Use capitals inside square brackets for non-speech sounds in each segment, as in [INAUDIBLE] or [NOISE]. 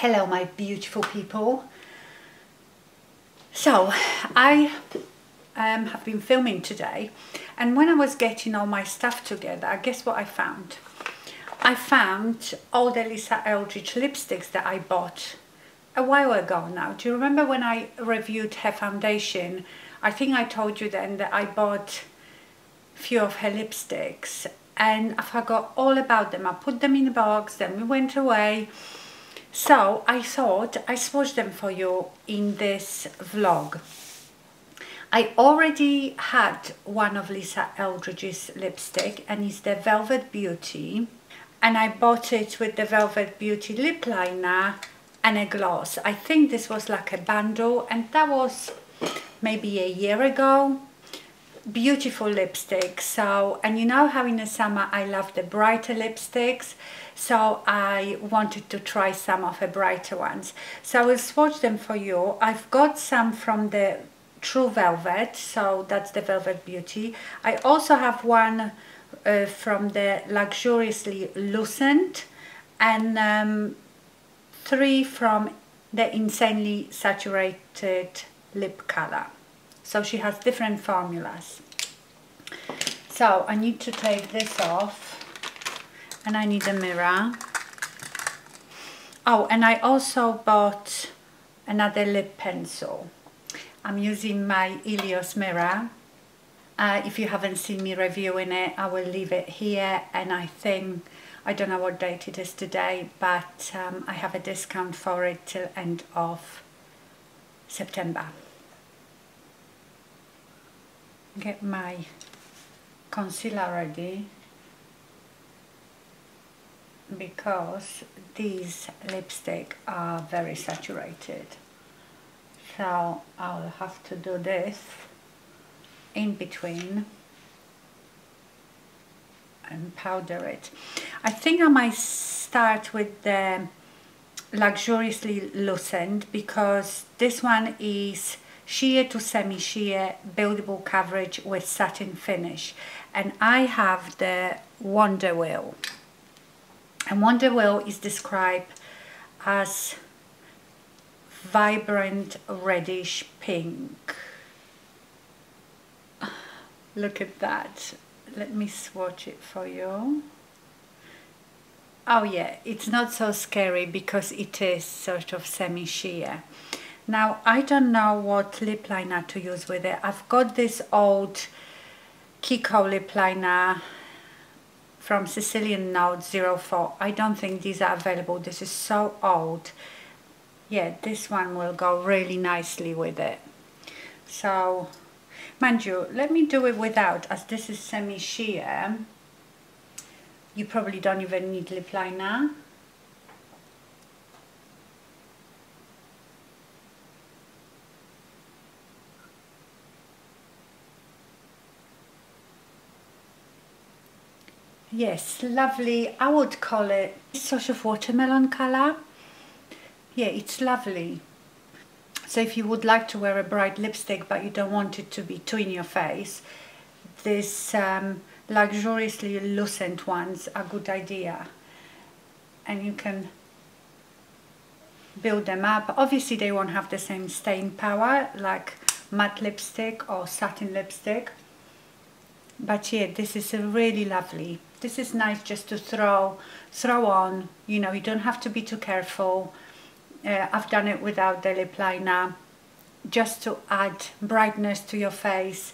Hello my beautiful people. So I um, have been filming today and when I was getting all my stuff together, I guess what I found? I found all the Lisa Eldridge lipsticks that I bought a while ago now. Do you remember when I reviewed her foundation? I think I told you then that I bought a few of her lipsticks and I forgot all about them. I put them in a box, then we went away so I thought I swatched them for you in this vlog. I already had one of Lisa Eldridge's lipstick and it's the Velvet Beauty and I bought it with the Velvet Beauty lip liner and a gloss. I think this was like a bundle and that was maybe a year ago beautiful lipstick so and you know how in the summer I love the brighter lipsticks? So I wanted to try some of the brighter ones. So I will swatch them for you. I've got some from the True Velvet. So that's the Velvet Beauty. I also have one uh, from the Luxuriously Lucent and um, three from the Insanely Saturated Lip Color so she has different formulas. So I need to take this off and I need a mirror. Oh, and I also bought another lip pencil. I'm using my Ilios mirror. Uh, if you haven't seen me reviewing it, I will leave it here and I think, I don't know what date it is today, but um, I have a discount for it till end of September get my concealer ready because these lipstick are very saturated. So I'll have to do this in between and powder it. I think I might start with the Luxuriously Lucent because this one is sheer to semi-sheer buildable coverage with satin finish. And I have the Wonder Wheel. And Wonder Wheel is described as vibrant reddish pink. Look at that. Let me swatch it for you. Oh yeah it's not so scary because it is sort of semi-sheer now, I don't know what lip liner to use with it. I've got this old Kiko lip liner from Sicilian Note 04. I don't think these are available. This is so old. Yeah, this one will go really nicely with it. So, mind you, let me do it without, as this is semi-sheer. You probably don't even need lip liner. Yes, lovely. I would call it sort of watermelon colour. Yeah, it's lovely. So if you would like to wear a bright lipstick but you don't want it to be too in your face, this um, luxuriously lucent ones are a good idea. And you can build them up. Obviously they won't have the same stain power like matte lipstick or satin lipstick. But yeah, this is a really lovely this is nice just to throw throw on. You know you don't have to be too careful. Uh, I've done it without the lip liner. Just to add brightness to your face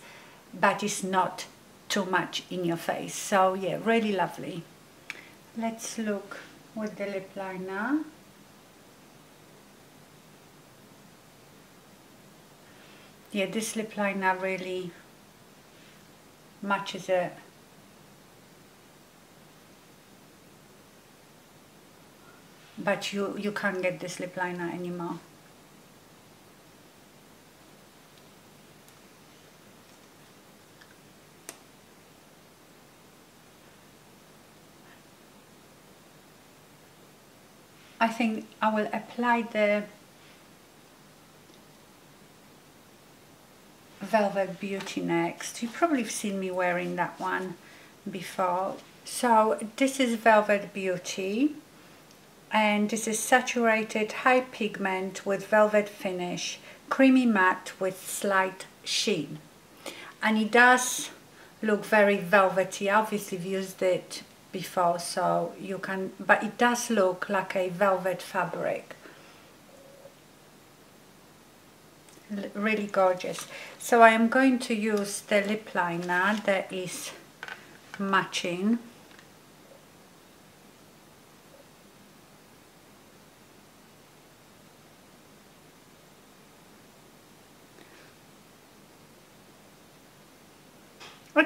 but it's not too much in your face. So yeah really lovely. Let's look with the lip liner. Yeah this lip liner really matches it but you, you can't get this lip liner anymore. I think I will apply the Velvet Beauty next. You probably have seen me wearing that one before. So this is Velvet Beauty and this is saturated high pigment with velvet finish creamy matte with slight sheen. And it does look very velvety. Obviously we've used it before so you can but it does look like a velvet fabric. Really gorgeous. So I am going to use the lip liner that is matching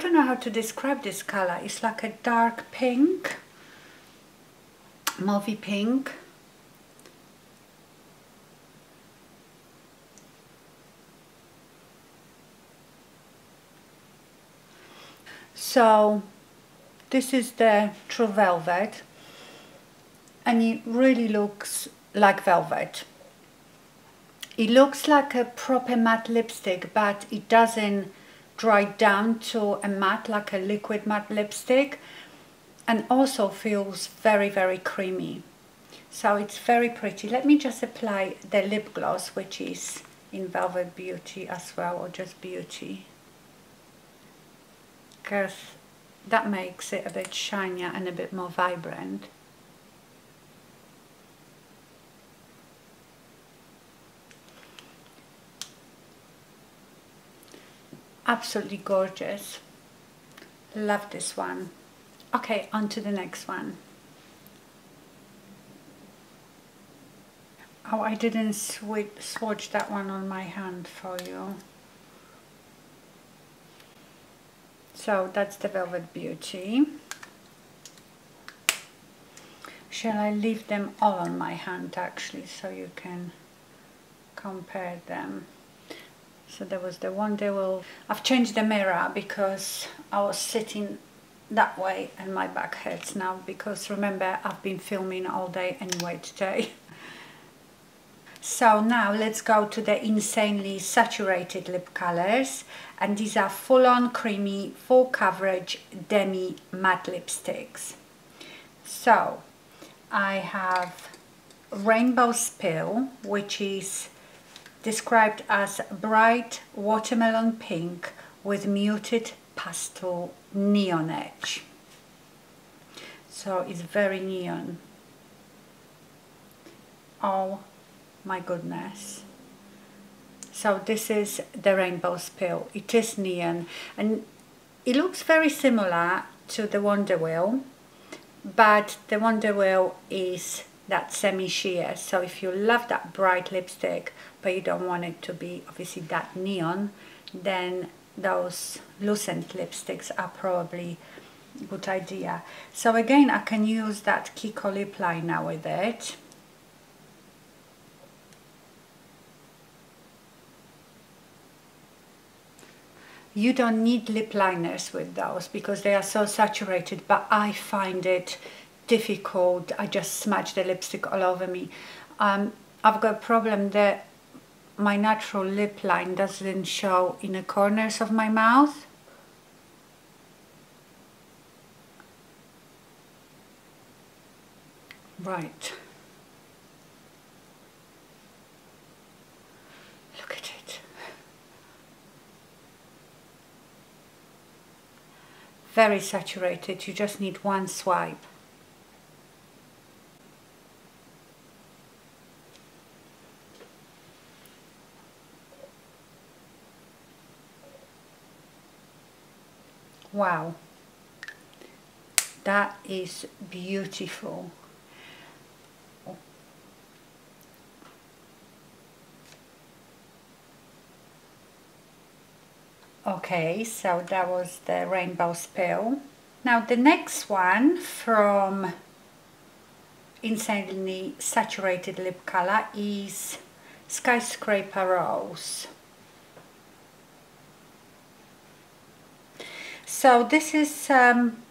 don't know how to describe this color. It's like a dark pink, mauvey pink. So this is the True Velvet and it really looks like velvet. It looks like a proper matte lipstick but it doesn't dried down to a matte, like a liquid matte lipstick and also feels very, very creamy. So it's very pretty. Let me just apply the lip gloss, which is in Velvet Beauty as well, or just Beauty. Because that makes it a bit shinier and a bit more vibrant. Absolutely gorgeous. Love this one. Okay on to the next one. Oh I didn't swatch that one on my hand for you. So that's the Velvet Beauty. Shall I leave them all on my hand actually so you can compare them so there was the Wonder Wheel. I've changed the mirror because I was sitting that way and my back hurts now because remember I've been filming all day anyway today. So now let's go to the insanely saturated lip colors and these are full-on creamy full coverage demi matte lipsticks. So I have Rainbow Spill which is described as bright watermelon pink with muted pastel neon edge. So it's very neon. Oh my goodness. So this is the rainbow spill. It is neon and it looks very similar to the Wonder Wheel but the Wonder Wheel is that semi-sheer so if you love that bright lipstick but you don't want it to be obviously that neon then those lucent lipsticks are probably a good idea. So again I can use that Kiko lip liner with it. You don't need lip liners with those because they are so saturated but I find it difficult. I just smudge the lipstick all over me. Um, I've got a problem that my natural lip line doesn't show in the corners of my mouth. Right. Look at it. Very saturated, you just need one swipe. Wow. That is beautiful. Okay so that was the rainbow spill now the next one from insanely saturated lip color is skyscraper rose So this is um,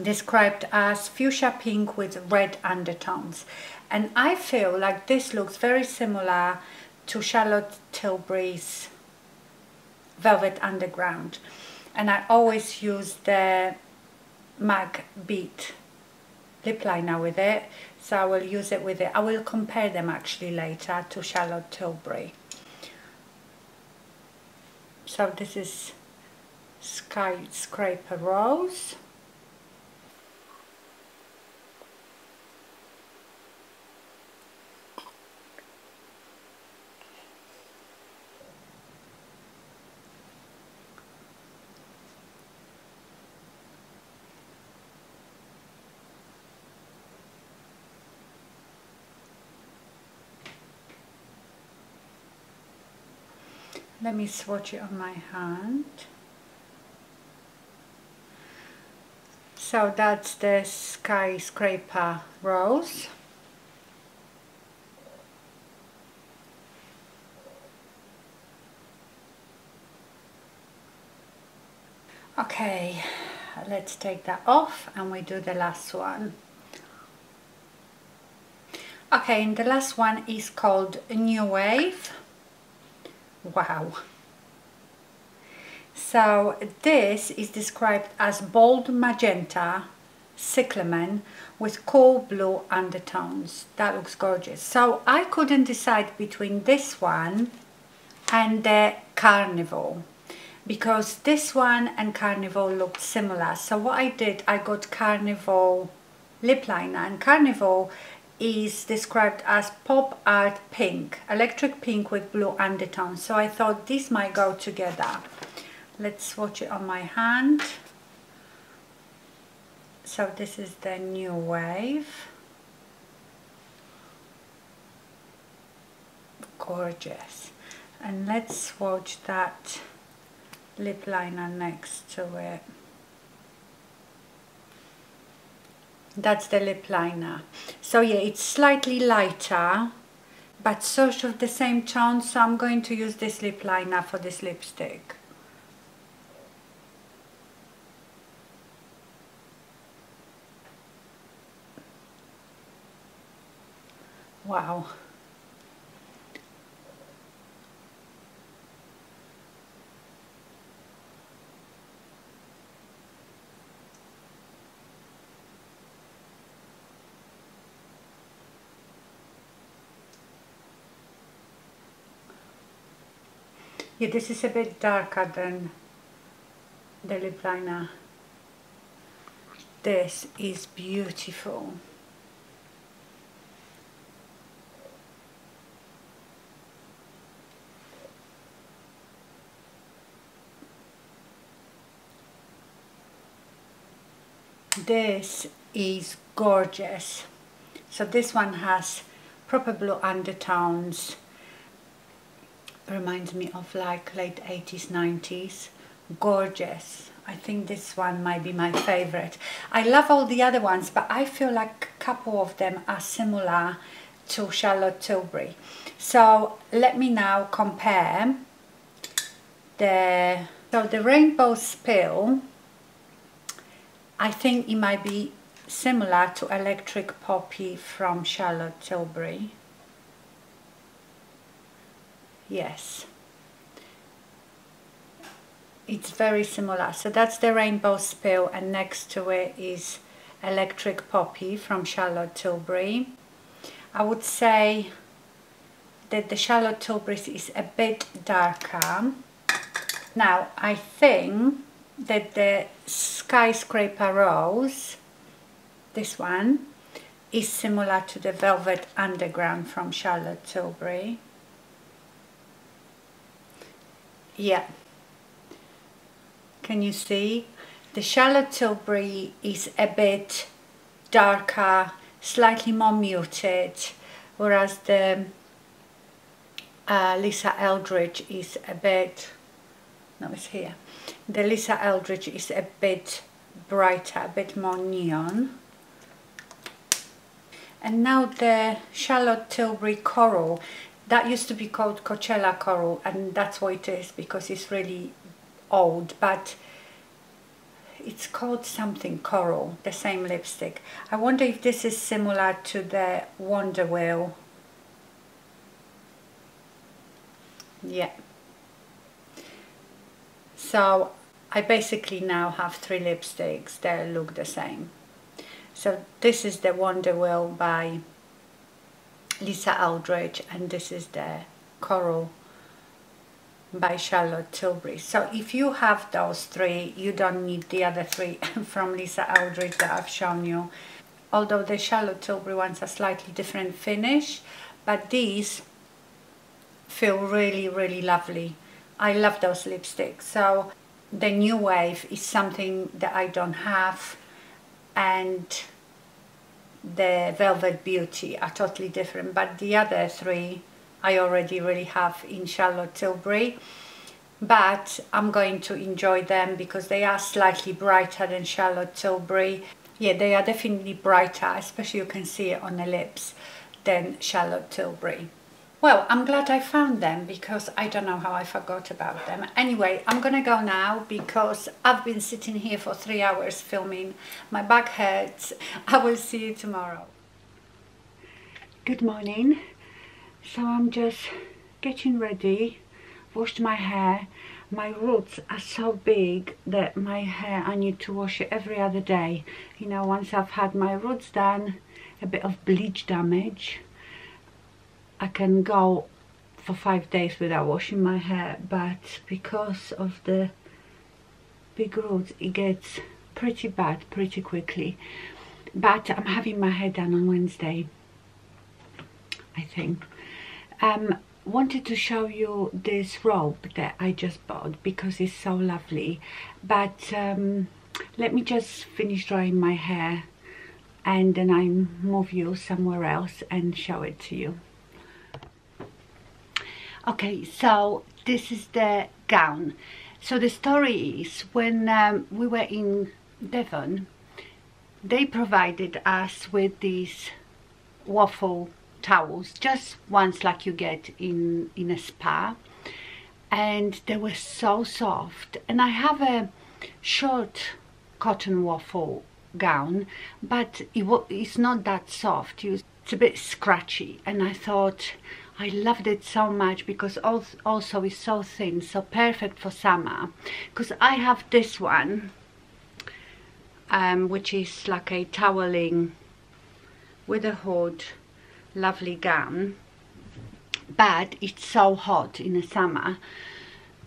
described as fuchsia pink with red undertones. And I feel like this looks very similar to Charlotte Tilbury's Velvet Underground. And I always use the MAC Beet lip liner with it. so I will use it with it. I will compare them actually later to Charlotte Tilbury. So this is Skyscraper Rose. Let me swatch it on my hand. So that's the skyscraper rose. Okay, let's take that off and we do the last one. Okay, and the last one is called New Wave. Wow. So this is described as bold magenta cyclamen with cool blue undertones. That looks gorgeous. So I couldn't decide between this one and the Carnival because this one and Carnival looked similar. So what I did, I got Carnival lip liner and Carnival is described as pop art pink, electric pink with blue undertones. So I thought this might go together. Let's swatch it on my hand. So this is the new wave. Gorgeous. And let's swatch that lip liner next to it. that's the lip liner so yeah it's slightly lighter but sort of the same tone so I'm going to use this lip liner for this lipstick wow Yeah, this is a bit darker than the lip liner. This is beautiful. This is gorgeous. So this one has proper blue undertones. Reminds me of like late 80s 90s gorgeous. I think this one might be my favorite. I love all the other ones but I feel like a couple of them are similar to Charlotte Tilbury. So let me now compare the so the rainbow spill I think it might be similar to electric poppy from Charlotte Tilbury. Yes. It's very similar. So that's the rainbow spill and next to it is electric poppy from charlotte tilbury. I would say that the charlotte tilbury is a bit darker. Now i think that the skyscraper rose this one is similar to the velvet underground from charlotte tilbury yeah. Can you see? The Charlotte Tilbury is a bit darker, slightly more muted, whereas the uh, Lisa Eldridge is a bit, no it's here, the Lisa Eldridge is a bit brighter, a bit more neon. And now the Charlotte Tilbury Coral. That used to be called Coachella Coral and that's what it is because it's really old but it's called something coral the same lipstick. I wonder if this is similar to the Wonder yeah so I basically now have three lipsticks that look the same So this is the Wonder Wheel by Lisa Eldridge and this is the Coral by Charlotte Tilbury. So if you have those three, you don't need the other three [LAUGHS] from Lisa Eldridge that I've shown you. Although the Charlotte Tilbury ones are slightly different finish, but these feel really, really lovely. I love those lipsticks. So the new wave is something that I don't have and the Velvet Beauty are totally different. But the other three I already really have in Charlotte Tilbury but I'm going to enjoy them because they are slightly brighter than Charlotte Tilbury. Yeah, they are definitely brighter, especially you can see it on the lips, than Charlotte Tilbury. Well, I'm glad I found them because I don't know how I forgot about them. Anyway, I'm gonna go now because I've been sitting here for three hours filming. My back hurts. [LAUGHS] I will see you tomorrow. Good morning. So I'm just getting ready, washed my hair. My roots are so big that my hair, I need to wash it every other day. You know, once I've had my roots done, a bit of bleach damage, I can go for five days without washing my hair, but because of the big roots, it gets pretty bad pretty quickly. But I'm having my hair done on Wednesday, I think. Um, wanted to show you this robe that I just bought because it's so lovely. But um, let me just finish drying my hair and then I move you somewhere else and show it to you okay so this is the gown. So the story is when um, we were in Devon they provided us with these waffle towels just ones like you get in in a spa. And they were so soft. And I have a short cotton waffle gown but it it's not that soft. It's a bit scratchy. And I thought I loved it so much because also it's so thin so perfect for summer. Because I have this one um, which is like a toweling with a hood lovely gown but it's so hot in the summer.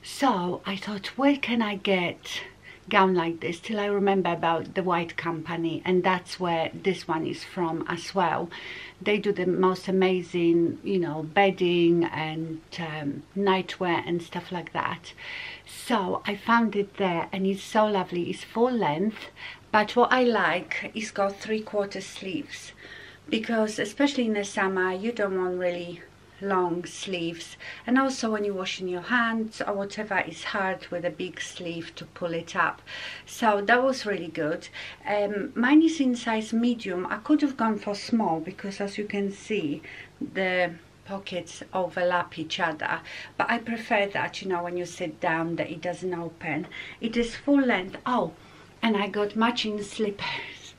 So I thought where can I get gown like this till I remember about the white company and that's where this one is from as well. They do the most amazing you know bedding and um, nightwear and stuff like that. So I found it there and it's so lovely. It's full length but what I like is got three quarter sleeves because especially in the summer you don't want really long sleeves. And also when you're washing your hands or whatever it's hard with a big sleeve to pull it up. So that was really good. Um, mine is in size medium. I could have gone for small because as you can see the pockets overlap each other. But I prefer that you know when you sit down that it doesn't open. It is full length. Oh and I got matching slippers.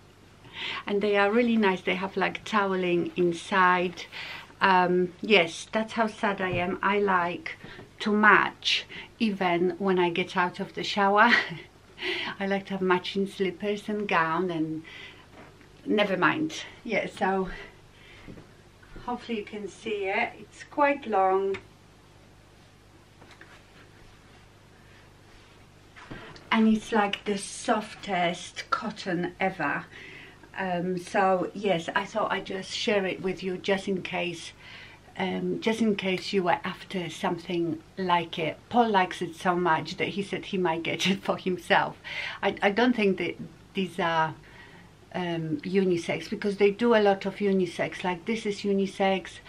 And they are really nice. They have like toweling inside um, yes that's how sad I am. I like to match even when I get out of the shower. [LAUGHS] I like to have matching slippers and gown and never mind. Yeah so hopefully you can see it. It's quite long. And it's like the softest cotton ever um, so yes I thought I'd just share it with you just in case um, just in case you were after something like it. Paul likes it so much that he said he might get [LAUGHS] it for himself. I, I don't think that these are um, unisex because they do a lot of unisex like this is unisex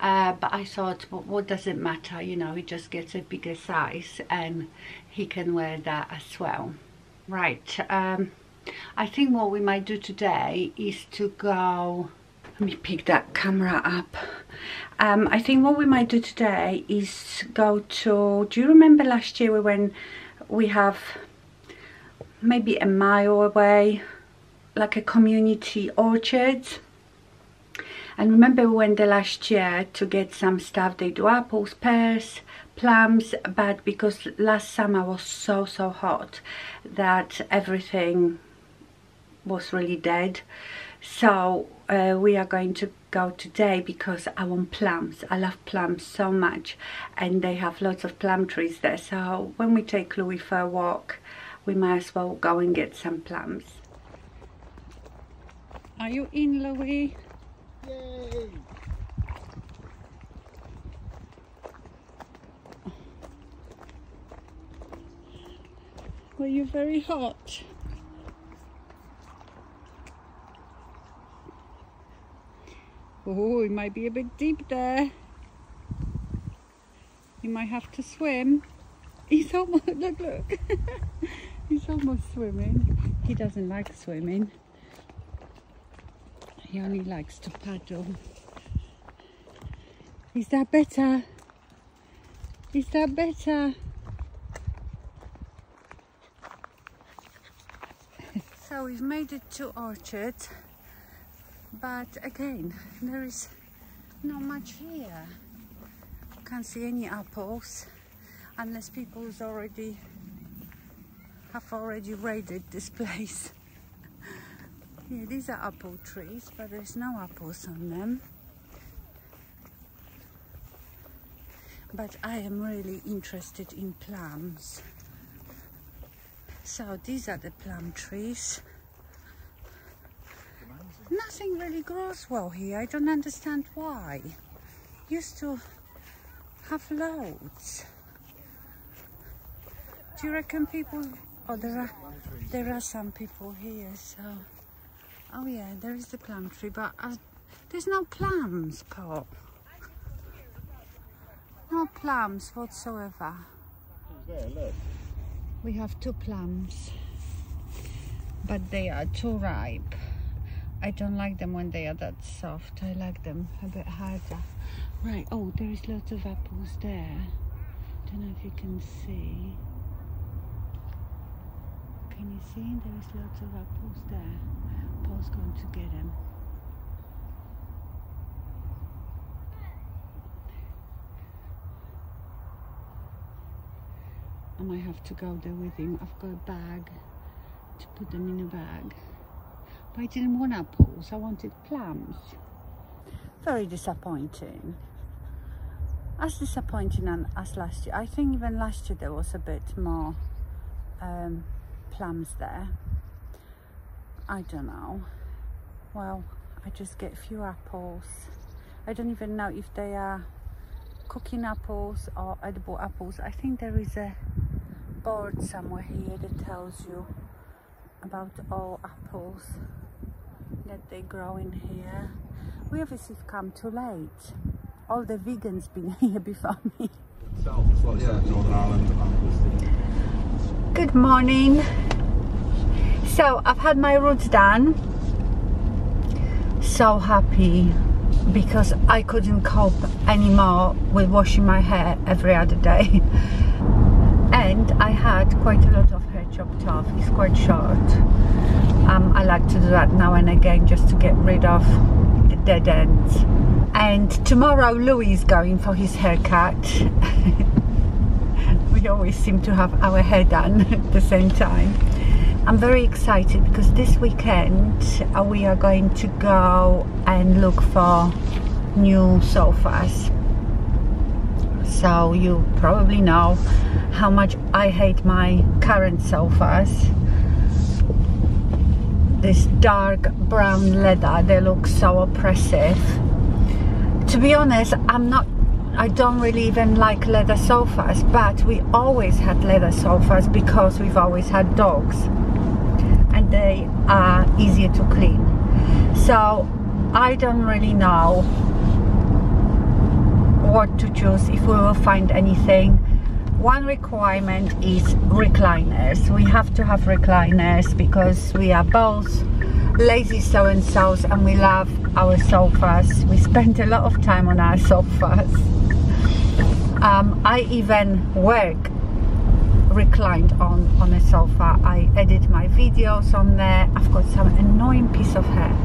uh, but I thought well, what does it matter you know he just gets a bigger size and he can wear that as well right um, I think what we might do today is to go let me pick that camera up. Um, I think what we might do today is go to do you remember last year we went we have maybe a mile away like a community orchard? And remember we went there last year to get some stuff they do apples pears plums but because last summer was so so hot that everything was really dead so uh, we are going to go today because I want plums. I love plums so much and they have lots of plum trees there. So when we take Louis for a walk, we might as well go and get some plums. Are you in, Louis? Yay! Were you very hot? Oh, it might be a bit deep there. You might have to swim. He's almost, [LAUGHS] look, look. [LAUGHS] He's almost swimming. He doesn't like swimming. He only likes to paddle. Is that better? Is that better? [LAUGHS] so we've made it to Orchard but again there is not much here. Can't see any apples unless people already have already raided this [LAUGHS] place. Yeah these are apple trees but there's no apples on them. But I am really interested in plums. So these are the plum trees nothing really grows well here. I don't understand why. Used to have loads. Do you reckon people? Oh, there are there are some people here. So, oh yeah, there is the plum tree, but uh, there's no plums, Paul. No plums whatsoever. We have two plums, but they are too ripe. I don't like them when they are that soft. I like them a bit harder. Right, oh, there is lots of apples there. Don't know if you can see. Can you see? There is lots of apples there. Paul's going to get them. I might have to go there with him. I've got a bag to put them in a bag. But I didn't want apples, I wanted plums. Very disappointing. As disappointing as last year. I think even last year there was a bit more um, plums there. I don't know. Well, I just get a few apples. I don't even know if they are cooking apples or edible apples. I think there is a board somewhere here that tells you about all apples that they grow in here. We obviously come too late. All the vegans been [LAUGHS] here before me. Good morning. So I've had my roots done. So happy because I couldn't cope anymore with washing my hair every other day. [LAUGHS] and I had quite a lot of chopped off. It's quite short. Um, I like to do that now and again just to get rid of the dead ends. And tomorrow Louis is going for his haircut. [LAUGHS] We always seem to have our hair done [LAUGHS] at the same time. I'm very excited because this weekend uh, we are going to go and look for new sofas so you probably know how much I hate my current sofas. This dark brown leather they look so oppressive. To be honest I'm not I don't really even like leather sofas but we always had leather sofas because we've always had dogs. And they are easier to clean. So I don't really know what to choose if we will find anything. One requirement is recliners. We have to have recliners because we are both lazy so-and-sos and we love our sofas. We spend a lot of time on our sofas. Um, I even work reclined on on a sofa. I edit my videos on there. I've got some annoying piece of hair.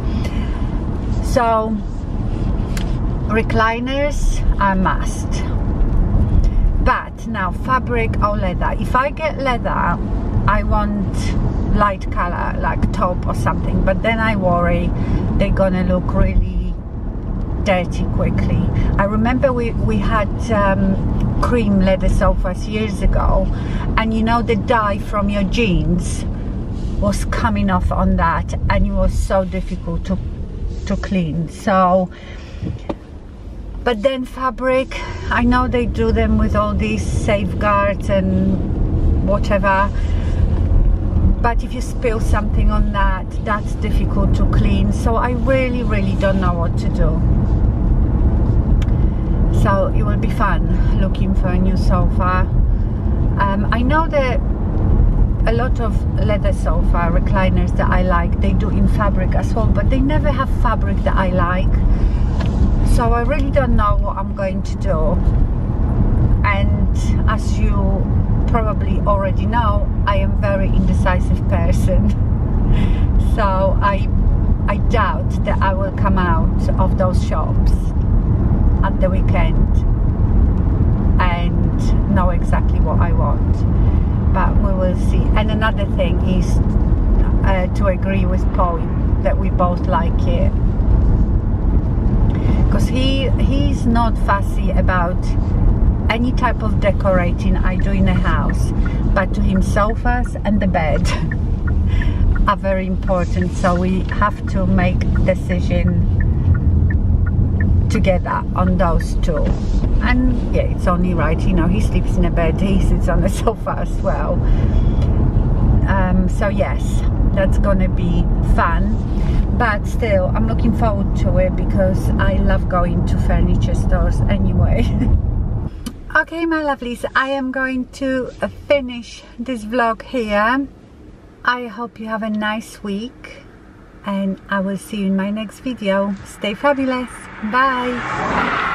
So recliners are must. But now fabric or leather. If I get leather I want light color like taupe or something. But then I worry they're gonna look really dirty quickly. I remember we, we had um, cream leather sofas years ago. And you know the dye from your jeans was coming off on that. And it was so difficult to to clean. So but then fabric I know they do them with all these safeguards and whatever. But if you spill something on that that's difficult to clean. So I really really don't know what to do. So it will be fun looking for a new sofa. Um, I know that a lot of leather sofa recliners that I like they do in fabric as well but they never have fabric that I like so I really don't know what I'm going to do. And as you probably already know I am very indecisive person. [LAUGHS] So I I doubt that I will come out of those shops at the weekend and know exactly what I want. But we will see. And another thing is uh, to agree with Paul that we both like it because he he's not fussy about any type of decorating I do in a house but to him sofas and the bed [LAUGHS] are very important. So we have to make decision together on those two. And yeah it's only right you know he sleeps in a bed he sits on the [LAUGHS] sofa as well. Um, so yes that's gonna be fun but still I'm looking forward to it because I love going to furniture stores anyway. [LAUGHS] Okay my lovelies I am going to finish this vlog here. I hope you have a nice week and I will see you in my next video. Stay fabulous. Bye